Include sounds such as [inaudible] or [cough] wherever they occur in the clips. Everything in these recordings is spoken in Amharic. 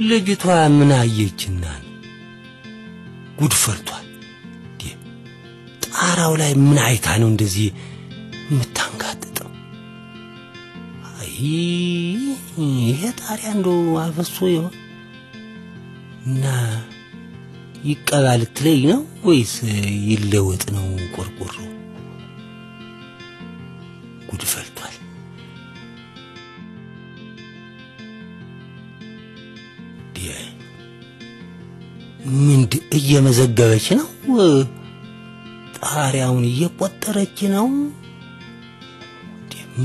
ልጅቷ ምን አየችና? ጉድ ፈርቷል። ጣራው ላይ ምን አይታ ነው እንደዚህ የምታንጋጥጠው? አይ ይሄ ጣሪያ እንደው አፈሶ ይሆን እና ይቀባ ነው ወይስ ይለወጥ ነው ቆርቆሮ? ምንድ እየመዘገበች ነው? ጣሪያውን እየቆጠረች ነው?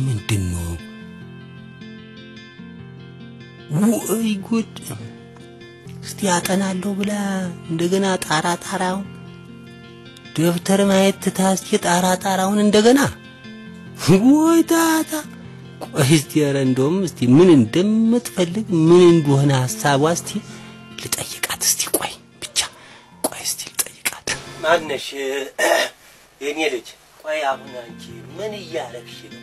ምንድን ነው? ወይ ጉድ! እስቲ አጠናለሁ ብላ እንደገና ጣራ ጣራውን ደብተር ማየት ትታ እስቲ ጣራ ጣራውን እንደገና ወይ ታታ! ቆይ እስቲ ኧረ እንደውም እስቲ ምን እንደምትፈልግ ምን እንደሆነ ሀሳቧ እስቲ ልጠይቃት እስቲ ቆይ ብቻ ቆይ እስቲ ልጠይቃት። ማነሽ የኔ ልጅ? ቆይ አሁን አንቺ ምን እያለክሽ ነው?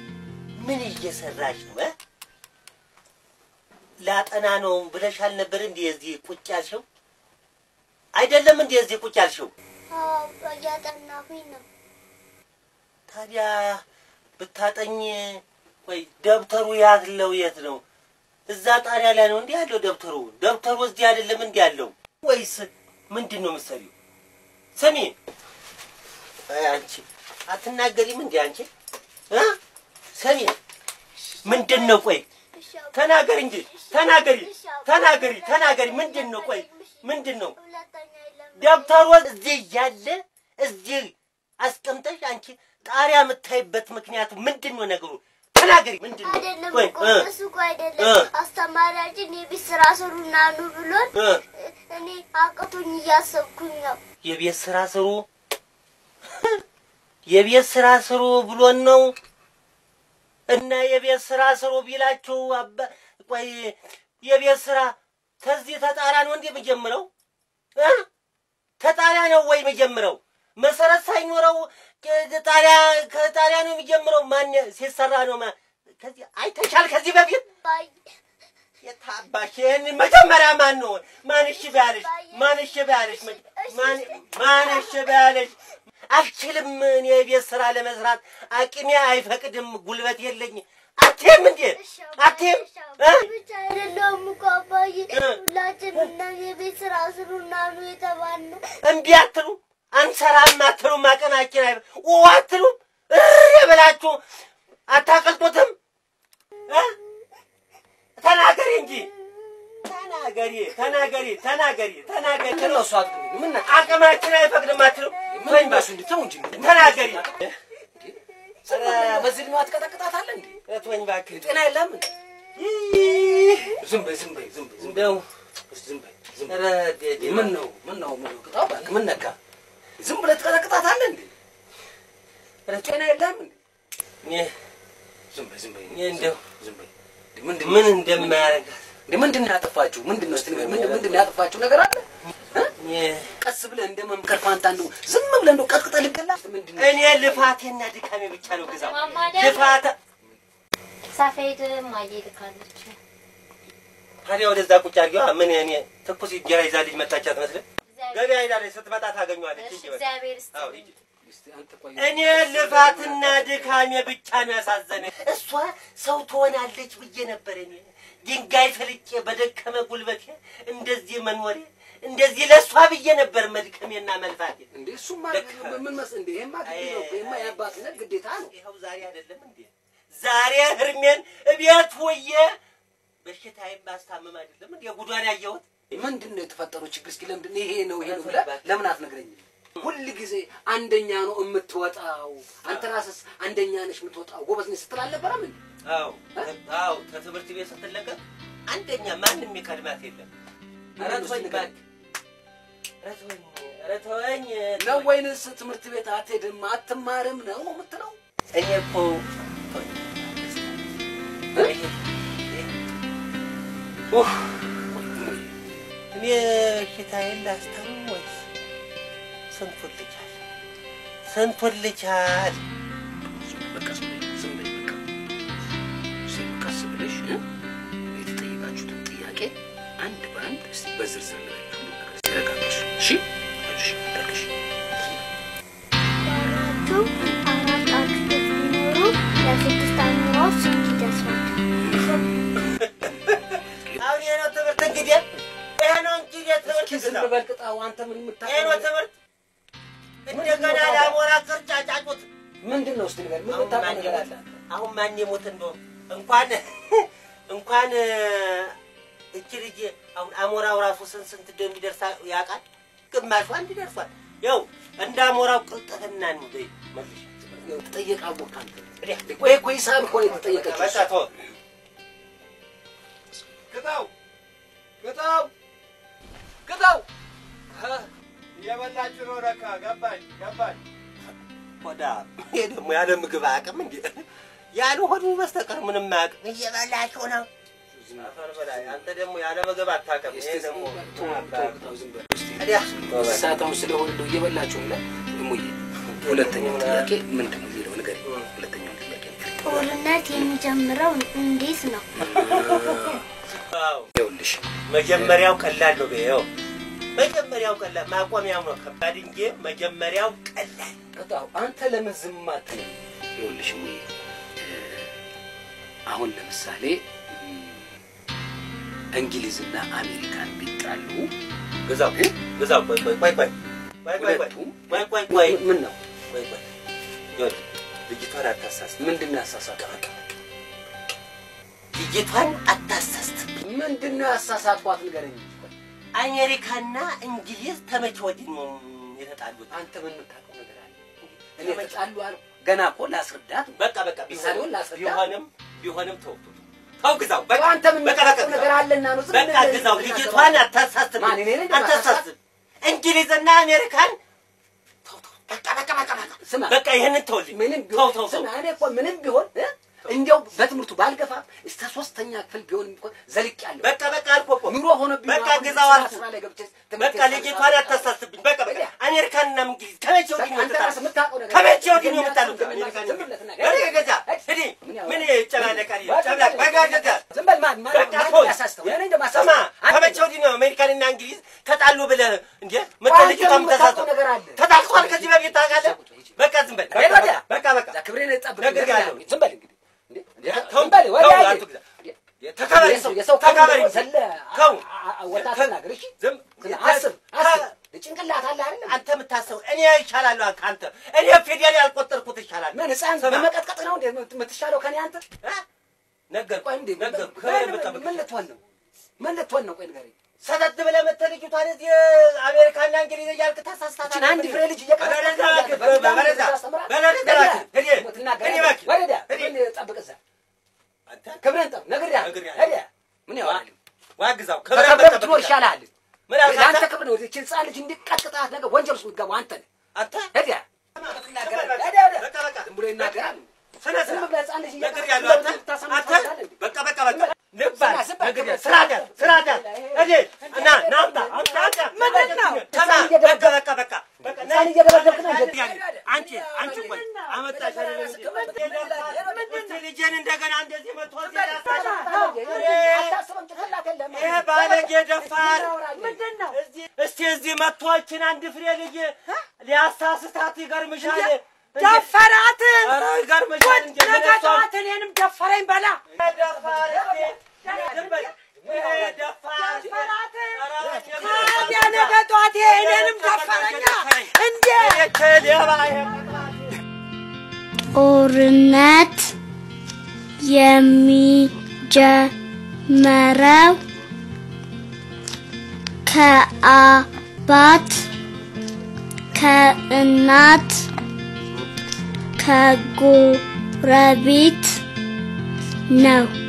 ምን እየሰራሽ ነው? እ? ላጠና ነው ብለሽ አልነበር እንዴ እዚህ ቁጭ ያልሽው? አይደለም እንዴ እዚህ ቁጭ ያልሽው? አዎ እያጠናሁኝ ነው። ታዲያ ብታጠኝ ወይ ደብተሩ ያለው የት ነው? እዛ ጣሪያ ላይ ነው እንዲህ ያለው ደብተሩ። ደብተሩ እዚህ አይደለም እንዲህ ያለው። ወይስ ምንድን ነው የምትሰሪው? ስሚ። አንቺ አትናገሪም እንዴ አንቺ? እ? ስሚ። ምንድን ነው ቆይ ተናገሪ እንጂ ተናገሪ ተናገሪ ተናገሪ። ምንድን ነው ቆይ ምንድን ነው ደብተሩ እዚህ እያለ እዚህ አስቀምጠሽ አንቺ ጣሪያ የምታይበት ምክንያቱ ምንድን ነው ነገሩ? ተናገሪ። ምንድን ነው? አይደለም እኮ እሱ እኮ አይደለም አስተማሪያችን የቤት ስራ ስሩና ኑ ብሎን እኔ አቅቶኝ እያሰብኩኝ ነው። የቤት ስራ ስሩ? የቤት ስራ ስሩ ብሎን ነው? እና የቤት ስራ ስሩ ቢላችሁ አባ ቆይ የቤት ስራ ከዚህ ተጣራ ነው እንዴ የሚጀምረው እ? ተጣሪያ ነው ወይ የሚጀምረው መሰረት ሳይኖረው ጣሪያ ከጣሪያ ነው የሚጀምረው ማን ሲሰራ ነው? ማ- ከዚህ አይተሻል? ከዚህ በፊት? የታባሽ ይህን መጀመሪያ ማን ነው? ማን እሺ ቢያለሽ ማን እሺ ቢያለሽ ማን እሺ ቢያለሽ አልችልም እኔ የቤት ስራ ለመስራት። አቅሜ አይፈቅድም ጉልበት የለኝ። አትሄም እንዴ? አትሄም? ብቻ አይደለውም እኮ አባዬ? ሁላችንም እና የቤት ስራ ስሩና ኑ የተባልነው። እምቢ አትሉ አንሰራም አትሉ ማቀናችን አይ አትሉም? እ የበላችሁ አታቀልጡትም? እ? ተናገሪ እንጂ። ተናገሪ ተናገሪ ተናገሪ ተናገሪ። አግኝ ምን? አቅማችን አይፈቅድም አትሉ ምን ባሱ እንዴ? ተው እንጂ። ተናገሪ። በዚህ ዕድሜዋ ትቀጠቅጣታለህ እንዴ? እትወኝ እባክህ። ጤና? ይህ ዝም በይ ዝም በይ ዝም በይ ዝም በይ። ዝም ምን ነው? ምን ነው? ምን ነው? ቅጣው እባክህ። ምን ነካ? ዝም ብለህ ትቀጠቅጣታለህ እንዴ? ኧረ ጤና የለም እንዴ? እኔ ዝም በይ ዝም በይ እኔ እንደው ዝም በይ። እንዴ ምንድን ምን እንደማያደርጋት ምንድን ነው ያጠፋችሁ? ምንድን ነው እስቲ ምንድን ነው ያጠፋችሁ ነገር አለ? ቀስ ብለህ እንደ መምከር ፋንታ እንደው ዝም ብለህ እንደው ቀጥቅጠህ ልገላት ምንድን ነው? እኔ ልፋቴና ድካሜ ብቻ ነው ደግሞ- ልፋታ ሰፌድ ማየ ልካለች። ታዲያ ወደዛ ቁጭ አድርጊዋ ምን እኔ ትኩስ እንጀራ ይዛ ልጅ መጣች አትመስልም ገበያ ሄዳለች ስትመጣ ታገኘዋለች። እኔ ልፋትና ድካሜ ብቻ ነው ያሳዘነ። እሷ ሰው ትሆናለች ብዬ ነበር እኔ። ድንጋይ ፈልጬ በደከመ ጉልበቴ እንደዚህ መኖሬ እንደዚህ ለእሷ ብዬ ነበር መድከሜና መልፋቴ። እንዴ እሱማ ምን መስ እንዴ? ነው ይሄማ የአባትነት ግዴታ ነው። ይኸው ዛሬ አይደለም እንዴ? ዛሬ ህርሜን እቤት ውዬ በሽታዬን ባስታምም አይደለም እንዴ? ጉዷን ያየሁት። ምንድን ነው የተፈጠረው ችግር? እስኪ ለምንድን ነው ይሄ ነው ይሄ ነው ብለህ ለምን አትነግረኝም? ሁል ጊዜ አንደኛ ነው የምትወጣው፣ አንተ ራስስ አንደኛ ነሽ የምትወጣው፣ ጎበዝ ነሽ ስትል አልነበረም እንዴ? አዎ አዎ ከትምህርት ቤት ስትለቀቅ አንደኛ ማንም የሚቀድማት የለም። ኧረ ተወኝ እባክህ፣ ኧረ ተወኝ፣ ኧረ ተወኝ። ነው ወይንስ ትምህርት ቤት አትሄድም አትማርም ነው የምትለው? እኔ እኮ ኡፍ፣ እኔ በሽታዬን ላስታምም ወይስ ስንቱን ልቻል ስንቱን ልቻል? በቃ ዝም በይ፣ ዝም በይ፣ በቃ ዝም ቀስ ብለሽ? የተጠየቃችሁትን በዝርዝር እሺ አራት ቢኖሩ ለስድስት አሞራዎች ስንት ይደርሳል? አሁን ይሄ ነው ትምህርት እንግዲህ ትምህርት እስኪ ዝም በል ቅጣው አንተ ምን ይሄ ነው የምታውቀው ትምህርት እንደገና ለአሞራ ቅርጫ ጫጩት ምንድን ነው እስኪ ንገሪኝ ምን አሁን የምታውቀው ማን ነገር አለ? ይሞት አሁን ማን የሞት እንደው እንኳን [laughs] እንኳን እቺ ልጅ አሁን አሞራው ራሱ ስንት ስንት እንደሚደርስ ያውቃል። ግማሹ አንድ ደርሷል። ያው እንደ አሞራው ቅልጥፍና ነው መልሽ። ሂሳብ እኮ የተጠየቀችው። ተወው። ቅጣው ቅጣው ቅጣው እየበላችሁ ነው ለካ። ገባኝ ገባኝ። ሆዳ ይሄ ደግሞ ያለ ምግብ አያውቅም እንዴ? ያለ ሆዱ በስተቀር ምንም አያውቅም። እየበላችሁ ነው። አፈር በላይ አንተ ደግሞ ያለ ምግብ አታውቅም። ይሄ ደግሞ ሳታውን ስለሆነ ነው እየበላችሁ ብለህ እሙዬ ሁለተኛው ጥያቄ ምንድን ነው የሚለው ንገሪኝ ሁለተኛው ጥያቄ ጦርነት የሚጀምረው እንዴት ነው? ይኸውልሽ መጀመሪያው ቀላል ነው። በይው መጀመሪያው ቀላል ማቆሚያው ነው ከባድ እንጂ መጀመሪያው ቀላል። ቅጣው አንተ ለምን ዝም አትልም? ይኸውልሽ አሁን ለምሳሌ እንግሊዝና አሜሪካን ቢጣሉ ግዛው ግዛው። ቆይ ቆይ ቆይ ቆይ ቆይ ቆይ ቆይ ምን ነው ቆይ ቆይ ይኸውልህ ልጅቷን አታሳስት። ምንድን ነው ያሳሳተው? ልጅቷን አታሳስት። ምንድን ነው ያሳሳትኳት ንገረኝ። አሜሪካና እንግሊዝ ተመቼ ወዲህ ነው የተጣሉት? አንተ ምን የምታውቀው ነገር አለ? እኔ ተጣሉ አልኩ ገና እኮ ላስረዳት በቃ በቃ ቢሆንም? ቢሆንም ቢሆንም ተው ተው ግዛው በቃ አንተ ምን የምታውቀው ነገር አለና ነው በቃ ግዛው? ልጅቷን አታሳስብ አታሳስብ እንግሊዝና አሜሪካን ተው ተው በቃ በቃ በቃ በቃ ስማ በቃ ይሄንን ተውልኝ ምንም ቢሆን ተው ተው ስማ እኔ እኮ ምንም ቢሆን እ? እንዲያው በትምህርቱ ባልገፋ እስከ ሶስተኛ ክፍል ቢሆን እንኳን ዘልቄያለሁ። በቃ በቃ አልኩህ እኮ። ኑሮ ሆነብኝ። በቃ ግዛው አልኩህ በቃ ልጅቷን አታሳስብኝ። በቃ በቃ አሜሪካንና እንግሊዝ ከመቼ ወዲህ ነው ነገር ከመቼ? ወዲህ ነው ትናገር። በቃ ገዛ ሂድ ምን ይጨናነቃል ጨምላቅ በቃ ገዛ ዝም በል ማን ማን ያሳስተው? እኔ እንደማሳስተው ከመቼ ወዲህ ነው አሜሪካንና እንግሊዝ ተጣሉ ብለህ እንዴ? መቼ አንተ ልጅቷ የምታውቀው የምታሳስበው ነገር አለ። ተጣልቷል ከዚህ በፊት ታውቃለህ በቃ ዝም በል ሄድ ወዲያ። በቃ በቃ እዛ ክብሬን ጠብቅ። ነገር ያለው ዝም በል እንግዲህ እንዴ፣ እንዴ፣ ተው፣ ዝም በል ተው፣ ወዲያ አቱ ሂድ። ግዛ። እንዴ፣ ተከበሪ፣ የሰው- የሰው ተከበሪ። ከብት ዘለ ተው። አ- አ- ወጣ ተ- ተናገር እሺ ዝም ስለ አስብ አስብ ጭንቅላት አለ አይደል አንተ የምታስበው እኔ ይሻላለሁ ከአንተ እኔ ፊደል ያልቆጠርኩት ይሻላል ምን ህፃን ስማ። በመቀጥቀጥ ነው እንዴ የምትሻለው ከኔ አንተ እ? ነገርኩህ ቆይ እንዴ ነገርኩህ ምን- ክብሬን ምን- ብጠብቅ ምን ልትሆን ነው ምን ልትሆን ነው ቆይ ንገረኝ ሰተት ብለህ መተህ ልጅቷን እዚህ አሜሪካና እንግሊዝ እያልክ ታሳስታታለህ። ይህችን አንድ ፍሬ ልጅ እየቀረጽክ በለዛ ነው እባክህ፣ በለዛ በለዛ ታስተምራለህ? በለዛ ክብሬን ጠብቅ። ነግሬሃለሁ። ምን ያወራል ዋግዛው ይሻልሃል። ለአንተ? ክብር ነው። ይህችን ልጅ እንዲቀጥቅጣት ነገር ወንጀል ውስጥ የምትገባው አንተ ነህ። አንተ? በቃ። ዝም ብሎ ይናገራል? አንቺ አንቺ ቆይ አመጣሽ አይደለም እንዴ? ልጄን እንደገና እንደዚህ መጥቶ ይሄ ባለጌ ደፋር! ምንድን ነው እዚህ እስቲ እዚህ መጥቶችን አንድ ፍሬ ልጅ ሊያሳስታት ይገርምሻል። ደፈራት! ይገርምሻል ነገጧት እኔንም ደፈረኝ በላ! ደፋር ታዲያ ነገ ጠዋት እኔንም ደፈረኛ! እንዴ! ይሄ Yemija Marav Kaabat Kaanat Kagurabit No.